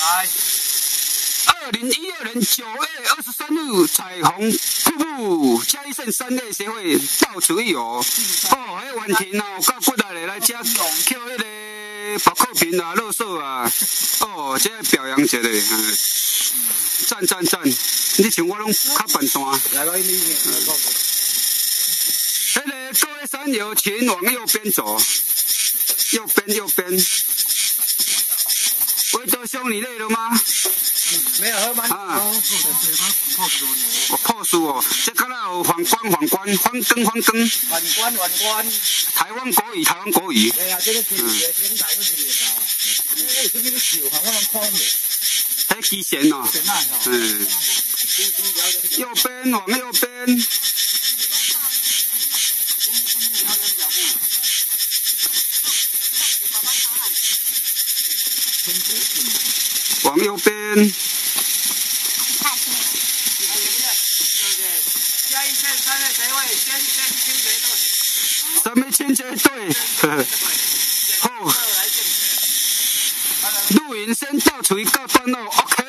来。二零一二年九月二十三日，彩虹瀑布嘉义县三类协会到此一游。哦，迄完田哦，到骨来来遮捡迄个白克瓶啊、乐色啊。哦，这表扬一下，嗯，赞赞赞！你像我拢较笨蛋。来个你，迄个各位山友，请往右边走，右边右边。维德兄，你累了吗？没有喝满啊哦，我破书哦，这敢若有皇冠皇冠皇冠皇冠，台湾国语台湾国语，哎呀，这个台哎，这个酒好像看的，迄基线哦，真难哦。嗯，右边往右边，往右边，嘉义县三类协会先先清洁队，什么清洁队？呵呵好，来健全。露营先到此一告段落，OK。